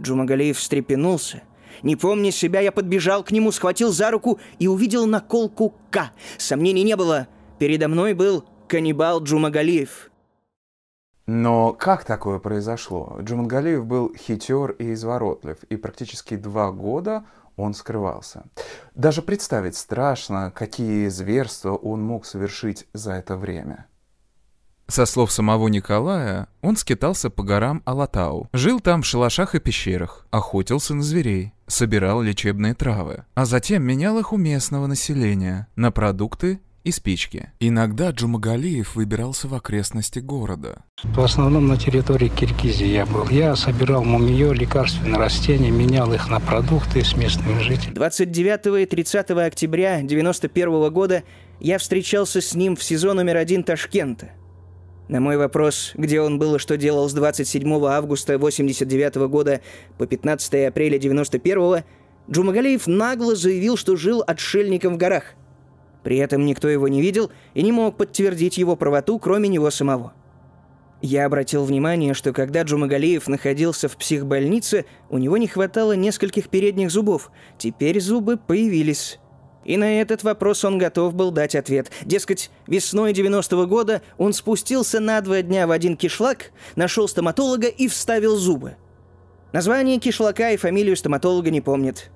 Джумагалиев встрепенулся. Не помня себя, я подбежал к нему, схватил за руку и увидел наколку «К». Сомнений не было. Передо мной был каннибал Джумагалиев. Но как такое произошло? Джумангалиев был хитер и изворотлив, и практически два года он скрывался. Даже представить страшно, какие зверства он мог совершить за это время. Со слов самого Николая, он скитался по горам Алатау, жил там в шалашах и пещерах, охотился на зверей, собирал лечебные травы, а затем менял их у местного населения на продукты и спички. Иногда Джумагалиев выбирался в окрестности города. В основном на территории Киргизии я был. Я собирал мумиё, лекарственные растения, менял их на продукты с местными жителями. 29 и 30 октября 1991 года я встречался с ним в СИЗО номер один Ташкента. На мой вопрос, где он был и что делал с 27 августа 89 года по 15 апреля 91 Джумагалиев нагло заявил, что жил отшельником в горах. При этом никто его не видел и не мог подтвердить его правоту, кроме него самого. Я обратил внимание, что когда Джумагалиев находился в психбольнице, у него не хватало нескольких передних зубов. Теперь зубы появились. И на этот вопрос он готов был дать ответ. Дескать, весной 90-го года он спустился на два дня в один кишлак, нашел стоматолога и вставил зубы. Название кишлака и фамилию стоматолога не помнит.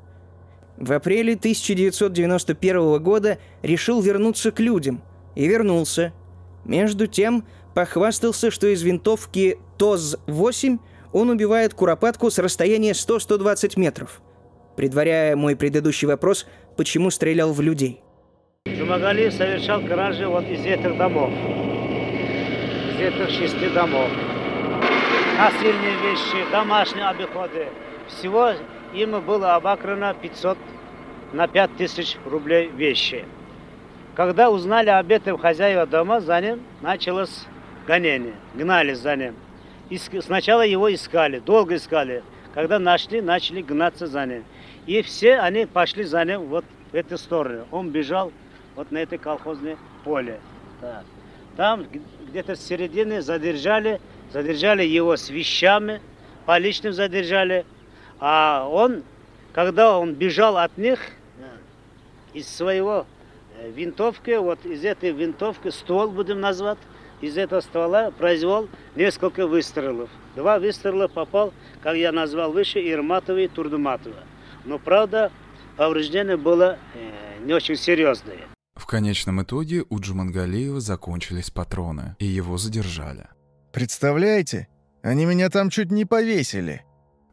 В апреле 1991 года решил вернуться к людям. И вернулся. Между тем, похвастался, что из винтовки ТОЗ-8 он убивает куропатку с расстояния 100-120 метров. Предваряя мой предыдущий вопрос, почему стрелял в людей. Джумагалиев совершал кражи вот из этих домов. Из этих шести домов. Насильные вещи, домашние обиходы. Всего им было обокрано 500 на 5000 рублей вещи. Когда узнали об этом хозяева дома, за ним началось гонение. Гнали за ним. И сначала его искали, долго искали. Когда нашли, начали гнаться за ним. И все они пошли за ним вот в эту сторону. Он бежал вот на это колхозное поле. Так. Там где-то с середины задержали, задержали его с вещами, по личным задержали. А он, когда он бежал от них, из своего э, винтовки, вот из этой винтовки, ствол будем назвать, из этого ствола произвел несколько выстрелов. Два выстрела попал, как я назвал выше, Ирматова и Турдуматова. Но, правда, повреждение было э, не очень серьезное. В конечном итоге у Джумангалиева закончились патроны, и его задержали. Представляете? Они меня там чуть не повесили.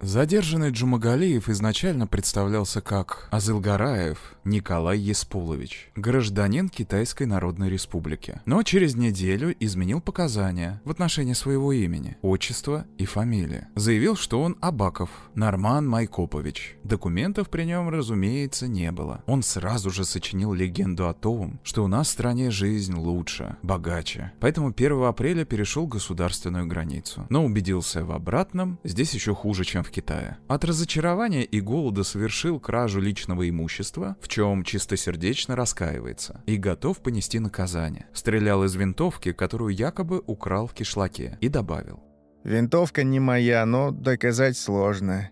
Задержанный Джумагалиев изначально представлялся как Азылгараев Николай Есполович, гражданин Китайской Народной Республики. Но через неделю изменил показания в отношении своего имени, отчества и фамилии. Заявил, что он Абаков, Норман Майкопович. Документов при нем, разумеется, не было. Он сразу же сочинил легенду о том, что у нас в стране жизнь лучше, богаче. Поэтому 1 апреля перешел государственную границу. Но убедился в обратном, здесь еще хуже, чем в Китае. От разочарования и голода совершил кражу личного имущества, в чем чистосердечно раскаивается, и готов понести наказание. Стрелял из винтовки, которую якобы украл в кишлаке, и добавил. «Винтовка не моя, но доказать сложно.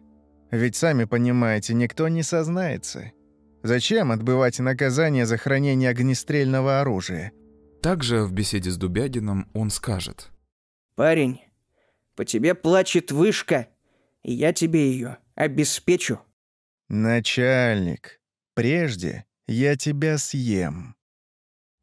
Ведь сами понимаете, никто не сознается. Зачем отбывать наказание за хранение огнестрельного оружия?» Также в беседе с Дубягиным он скажет. «Парень, по тебе плачет вышка, я тебе ее обеспечу». «Начальник, прежде я тебя съем».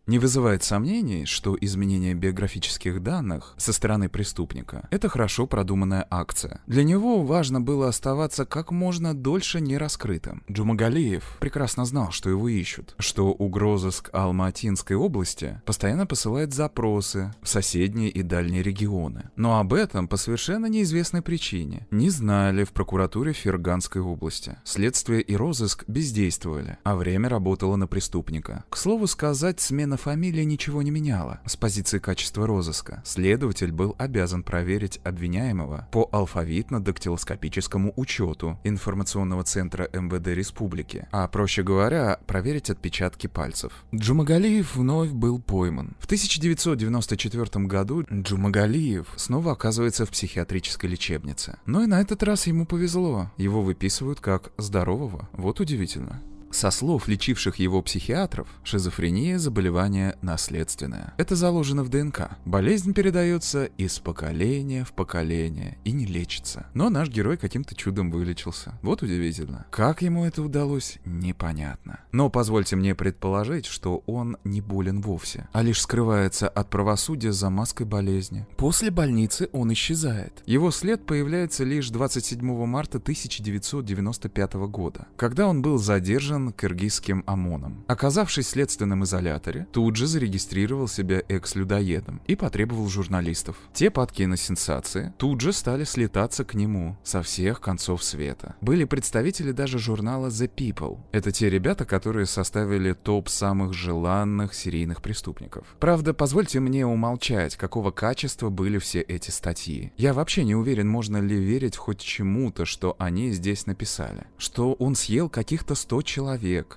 Не вызывает сомнений, что изменение биографических данных со стороны преступника – это хорошо продуманная акция. Для него важно было оставаться как можно дольше нераскрытым. Джумагалиев прекрасно знал, что его ищут, что угрозыск Алма-Атинской области постоянно посылает запросы в соседние и дальние регионы. Но об этом по совершенно неизвестной причине не знали в прокуратуре Ферганской области. Следствие и розыск бездействовали, а время работало на преступника. К слову сказать, смена фамилия ничего не меняла с позиции качества розыска. Следователь был обязан проверить обвиняемого по алфавитно-дактилоскопическому учету информационного центра МВД Республики, а, проще говоря, проверить отпечатки пальцев. Джумагалиев вновь был пойман. В 1994 году Джумагалиев снова оказывается в психиатрической лечебнице. Но и на этот раз ему повезло. Его выписывают как здорового. Вот удивительно. Со слов лечивших его психиатров, шизофрения – заболевание наследственное. Это заложено в ДНК. Болезнь передается из поколения в поколение и не лечится. Но наш герой каким-то чудом вылечился. Вот удивительно. Как ему это удалось, непонятно. Но позвольте мне предположить, что он не болен вовсе, а лишь скрывается от правосудия за маской болезни. После больницы он исчезает. Его след появляется лишь 27 марта 1995 года, когда он был задержан кыргызским ОМОНом. Оказавшись в следственном изоляторе, тут же зарегистрировал себя экс-людоедом и потребовал журналистов. Те падки на сенсации тут же стали слетаться к нему со всех концов света. Были представители даже журнала The People. Это те ребята, которые составили топ самых желанных серийных преступников. Правда, позвольте мне умолчать, какого качества были все эти статьи. Я вообще не уверен, можно ли верить хоть чему-то, что они здесь написали. Что он съел каких-то 100 человек,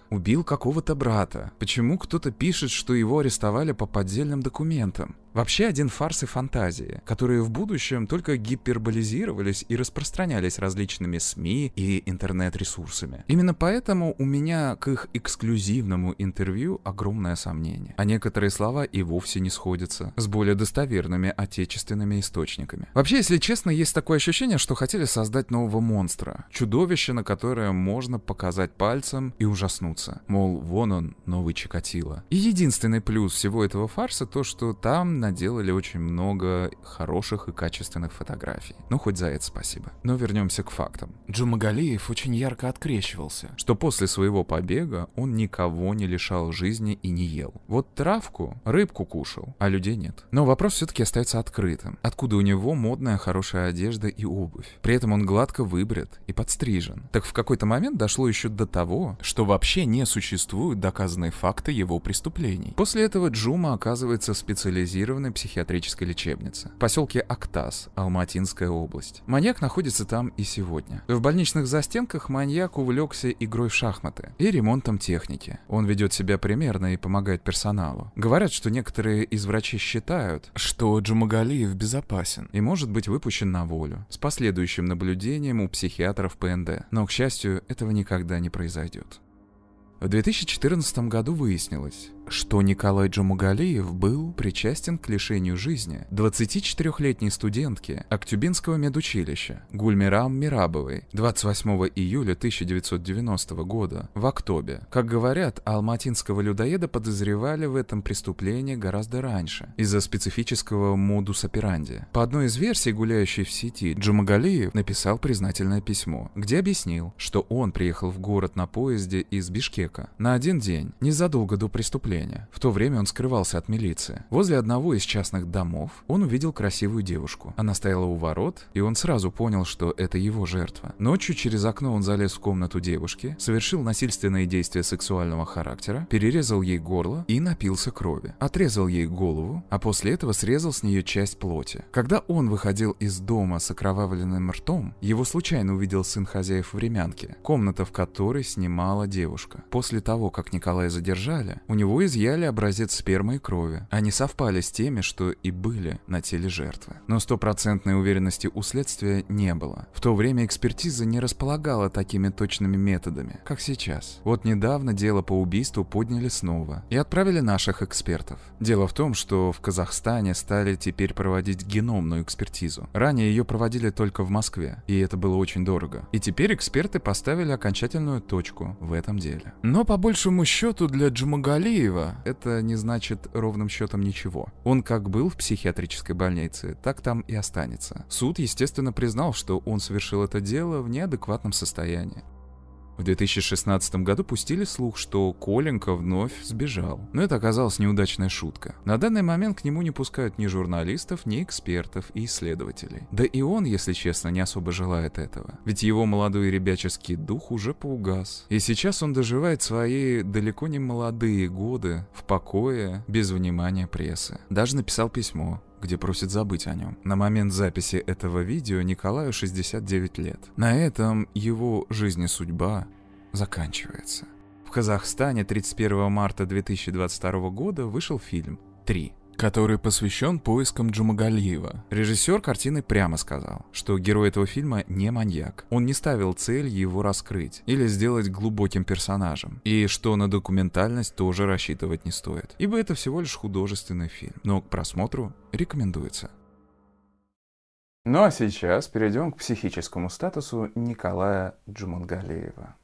убил какого-то брата. Почему кто-то пишет, что его арестовали по поддельным документам? Вообще один фарс и фантазии, которые в будущем только гиперболизировались и распространялись различными СМИ и интернет-ресурсами. Именно поэтому у меня к их эксклюзивному интервью огромное сомнение. А некоторые слова и вовсе не сходятся с более достоверными отечественными источниками. Вообще, если честно, есть такое ощущение, что хотели создать нового монстра. Чудовище, на которое можно показать пальцем и ужаснуться. Мол, вон он, новый Чикатило. И единственный плюс всего этого фарса то, что там наделали очень много хороших и качественных фотографий. Ну, хоть за это спасибо. Но вернемся к фактам. Джумагалиев очень ярко открещивался, что после своего побега он никого не лишал жизни и не ел. Вот травку, рыбку кушал, а людей нет. Но вопрос все-таки остается открытым. Откуда у него модная хорошая одежда и обувь? При этом он гладко выбрит и подстрижен. Так в какой-то момент дошло еще до того, что вообще не существуют доказанные факты его преступлений. После этого Джума оказывается специализирован специализированной психиатрической лечебнице. В поселке Актас, Алматинская область. Маньяк находится там и сегодня. В больничных застенках маньяк увлекся игрой в шахматы и ремонтом техники. Он ведет себя примерно и помогает персоналу. Говорят, что некоторые из врачей считают, что Джумагалиев безопасен и может быть выпущен на волю с последующим наблюдением у психиатров ПНД. Но, к счастью, этого никогда не произойдет. В 2014 году выяснилось, что Николай Джамугалиев был причастен к лишению жизни 24-летней студентки Актюбинского медучилища Гульмирам Мирабовой 28 июля 1990 года в Октобе. Как говорят, алматинского людоеда подозревали в этом преступлении гораздо раньше, из-за специфического модус операнди. По одной из версий, гуляющей в сети, Джамагалиев написал признательное письмо, где объяснил, что он приехал в город на поезде из Бишкека на один день, незадолго до преступления преступления. В то время он скрывался от милиции. Возле одного из частных домов он увидел красивую девушку. Она стояла у ворот, и он сразу понял, что это его жертва. Ночью через окно он залез в комнату девушки, совершил насильственные действия сексуального характера, перерезал ей горло и напился крови. Отрезал ей голову, а после этого срезал с нее часть плоти. Когда он выходил из дома с окровавленным ртом, его случайно увидел сын хозяев времянки, комната в которой снимала девушка. После того, как Николая задержали, у него изъяли образец спермы и крови. Они совпали с теми, что и были на теле жертвы. Но стопроцентной уверенности у следствия не было. В то время экспертиза не располагала такими точными методами, как сейчас. Вот недавно дело по убийству подняли снова и отправили наших экспертов. Дело в том, что в Казахстане стали теперь проводить геномную экспертизу. Ранее ее проводили только в Москве, и это было очень дорого. И теперь эксперты поставили окончательную точку в этом деле. Но по большему счету для Джумагалиева Киева, это не значит ровным счетом ничего. Он как был в психиатрической больнице, так там и останется. Суд, естественно, признал, что он совершил это дело в неадекватном состоянии. В 2016 году пустили слух, что Коленко вновь сбежал. Но это оказалась неудачная шутка. На данный момент к нему не пускают ни журналистов, ни экспертов и исследователей. Да и он, если честно, не особо желает этого. Ведь его молодой ребяческий дух уже поугас. И сейчас он доживает свои далеко не молодые годы в покое, без внимания прессы. Даже написал письмо, где просит забыть о нем. На момент записи этого видео Николаю 69 лет. На этом его жизнь и судьба заканчивается. В Казахстане 31 марта 2022 года вышел фильм «Три». Который посвящен поискам Джумагалиева. Режиссер картины прямо сказал, что герой этого фильма не маньяк. Он не ставил цель его раскрыть или сделать глубоким персонажем. И что на документальность тоже рассчитывать не стоит. Ибо это всего лишь художественный фильм. Но к просмотру рекомендуется. Ну а сейчас перейдем к психическому статусу Николая Джумангалеева.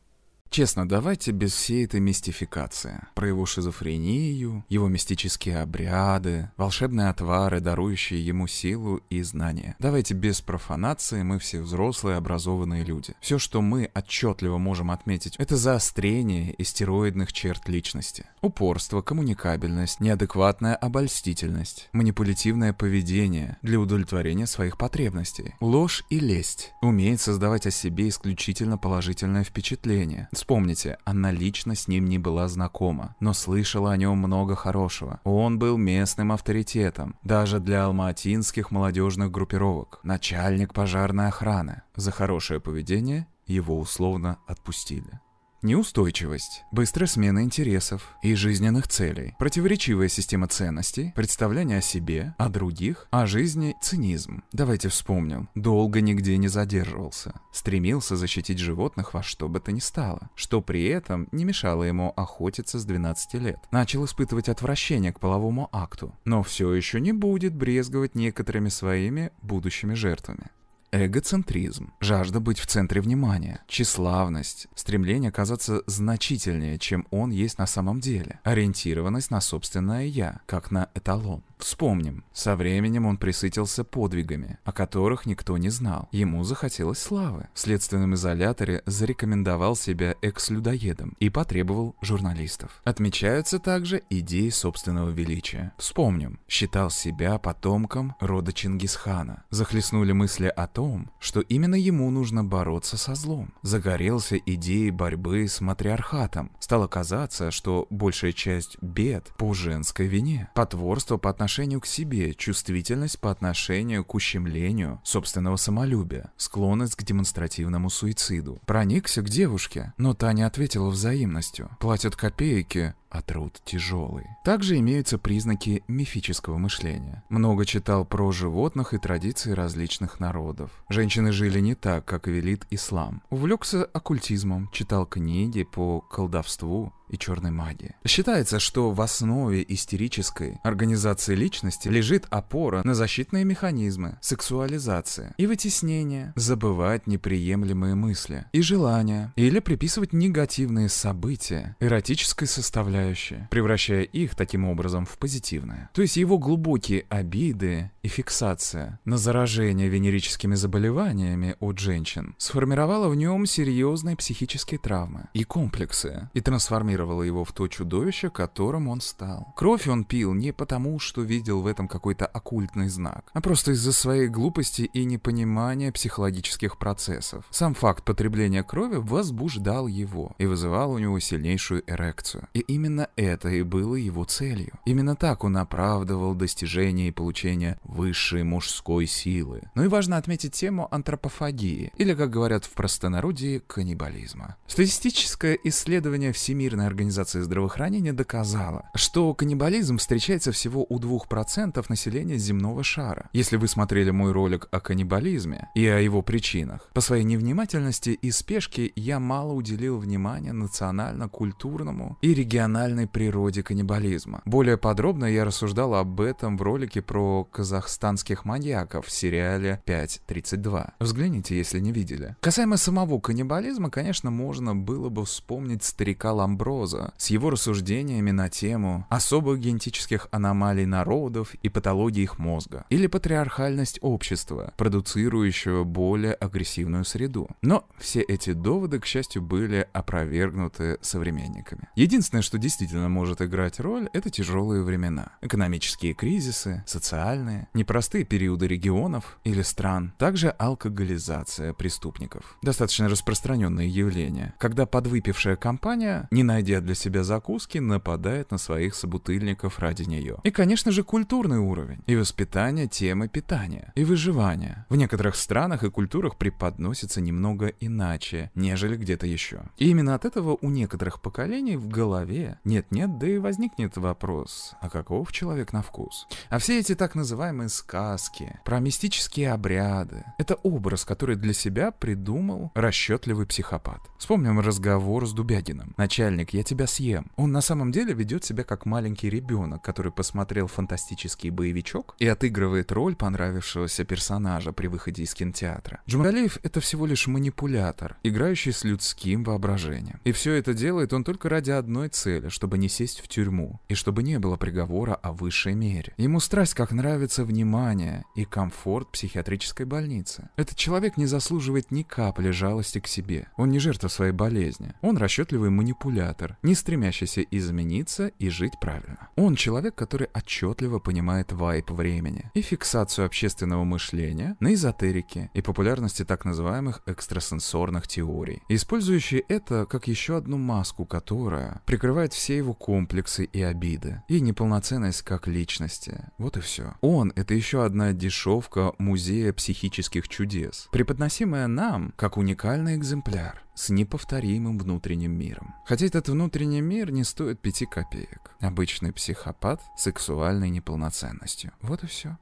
Честно, давайте без всей этой мистификации. Про его шизофрению, его мистические обряды, волшебные отвары, дарующие ему силу и знания. Давайте без профанации, мы все взрослые, образованные люди. Все, что мы отчетливо можем отметить, это заострение истероидных черт личности. Упорство, коммуникабельность, неадекватная обольстительность, манипулятивное поведение для удовлетворения своих потребностей, ложь и лесть. Умеет создавать о себе исключительно положительное впечатление, Вспомните, она лично с ним не была знакома, но слышала о нем много хорошего. Он был местным авторитетом, даже для алматинских молодежных группировок. Начальник пожарной охраны. За хорошее поведение его условно отпустили. Неустойчивость, быстрая смена интересов и жизненных целей, противоречивая система ценностей, представление о себе, о других, о жизни, цинизм. Давайте вспомним. Долго нигде не задерживался. Стремился защитить животных во что бы то ни стало, что при этом не мешало ему охотиться с 12 лет. Начал испытывать отвращение к половому акту, но все еще не будет брезговать некоторыми своими будущими жертвами. Эгоцентризм, жажда быть в центре внимания, тщеславность, стремление казаться значительнее, чем он есть на самом деле, ориентированность на собственное «я», как на эталон. Вспомним, со временем он присытился подвигами, о которых никто не знал. Ему захотелось славы. В следственном изоляторе зарекомендовал себя экс-людоедом и потребовал журналистов. Отмечаются также идеи собственного величия. Вспомним, считал себя потомком рода Чингисхана. Захлестнули мысли о том, что именно ему нужно бороться со злом. Загорелся идеей борьбы с матриархатом. Стало казаться, что большая часть бед по женской вине. Потворство по отношению отношению к себе, чувствительность по отношению к ущемлению собственного самолюбия, склонность к демонстративному суициду. Проникся к девушке, но та не ответила взаимностью. Платят копейки, а труд тяжелый. Также имеются признаки мифического мышления. Много читал про животных и традиции различных народов. Женщины жили не так, как велит ислам. Увлекся оккультизмом, читал книги по колдовству, и черной магии. Считается, что в основе истерической организации личности лежит опора на защитные механизмы, сексуализация и вытеснение, забывать неприемлемые мысли и желания или приписывать негативные события, эротической составляющей составляющие, превращая их таким образом в позитивное. То есть его глубокие обиды и фиксация на заражение венерическими заболеваниями от женщин сформировала в нем серьезные психические травмы и комплексы и трансформировала его в то чудовище, которым он стал. Кровь он пил не потому, что видел в этом какой-то оккультный знак, а просто из-за своей глупости и непонимания психологических процессов. Сам факт потребления крови возбуждал его и вызывал у него сильнейшую эрекцию. И Именно это и было его целью. Именно так он оправдывал достижение и получение высшей мужской силы. Ну и важно отметить тему антропофагии, или, как говорят в простонародье, каннибализма. Статистическое исследование Всемирной организации здравоохранения доказало, что каннибализм встречается всего у 2% населения земного шара. Если вы смотрели мой ролик о каннибализме и о его причинах, по своей невнимательности и спешке я мало уделил внимания национально-культурному и рациональной природе каннибализма. Более подробно я рассуждал об этом в ролике про казахстанских маньяков в сериале 5.32. Взгляните, если не видели. Касаемо самого каннибализма, конечно, можно было бы вспомнить старика Ламброза с его рассуждениями на тему особых генетических аномалий народов и патологии их мозга, или патриархальность общества, продуцирующего более агрессивную среду. Но все эти доводы, к счастью, были опровергнуты современниками. Единственное, что действительно может играть роль, это тяжелые времена. Экономические кризисы, социальные, непростые периоды регионов или стран, также алкоголизация преступников. Достаточно распространенное явление, когда подвыпившая компания, не найдя для себя закуски, нападает на своих собутыльников ради нее. И, конечно же, культурный уровень, и воспитание темы питания, и выживания. В некоторых странах и культурах преподносится немного иначе, нежели где-то еще. И именно от этого у некоторых поколений в голове нет-нет, да и возникнет вопрос, а каков человек на вкус? А все эти так называемые сказки про мистические обряды — это образ, который для себя придумал расчетливый психопат. Вспомним разговор с Дубягиным. «Начальник, я тебя съем». Он на самом деле ведет себя как маленький ребенок, который посмотрел фантастический боевичок и отыгрывает роль понравившегося персонажа при выходе из кинотеатра. Джумгалеев — это всего лишь манипулятор, играющий с людским воображением. И все это делает он только ради одной цели, чтобы не сесть в тюрьму, и чтобы не было приговора о высшей мере. Ему страсть как нравится внимание и комфорт психиатрической больницы. Этот человек не заслуживает ни капли жалости к себе. Он не жертва своей болезни. Он расчетливый манипулятор, не стремящийся измениться и жить правильно. Он человек, который отчетливо понимает вайп времени и фиксацию общественного мышления на эзотерике и популярности так называемых экстрасенсорных теорий, использующий это как еще одну маску, которая прикрывает все его комплексы и обиды, и неполноценность как личности. Вот и все. Он — это еще одна дешевка музея психических чудес, преподносимая нам как уникальный экземпляр с неповторимым внутренним миром. Хотя этот внутренний мир не стоит пяти копеек. Обычный психопат с сексуальной неполноценностью. Вот и все.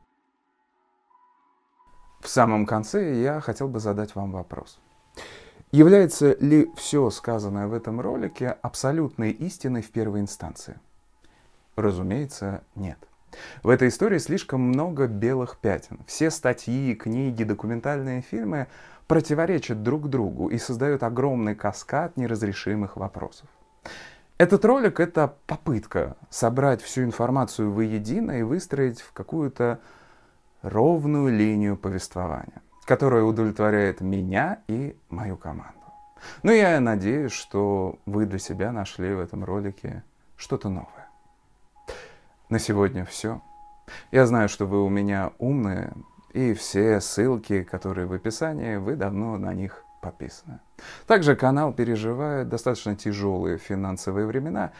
В самом конце я хотел бы задать вам вопрос. Является ли все сказанное в этом ролике абсолютной истиной в первой инстанции? Разумеется, нет. В этой истории слишком много белых пятен. Все статьи, книги, документальные фильмы противоречат друг другу и создают огромный каскад неразрешимых вопросов. Этот ролик — это попытка собрать всю информацию воедино и выстроить в какую-то ровную линию повествования которая удовлетворяет меня и мою команду. Ну, я надеюсь, что вы для себя нашли в этом ролике что-то новое. На сегодня все. Я знаю, что вы у меня умные, и все ссылки, которые в описании, вы давно на них подписаны. Также канал переживает достаточно тяжелые финансовые времена,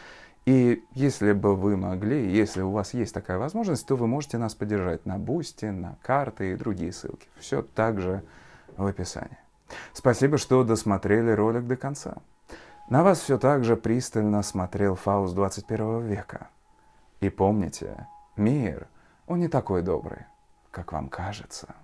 и если бы вы могли, если у вас есть такая возможность, то вы можете нас поддержать на Boosty, на карты и другие ссылки. Все также в описании. Спасибо, что досмотрели ролик до конца. На вас все так же пристально смотрел Фауст 21 века. И помните, мир, он не такой добрый, как вам кажется.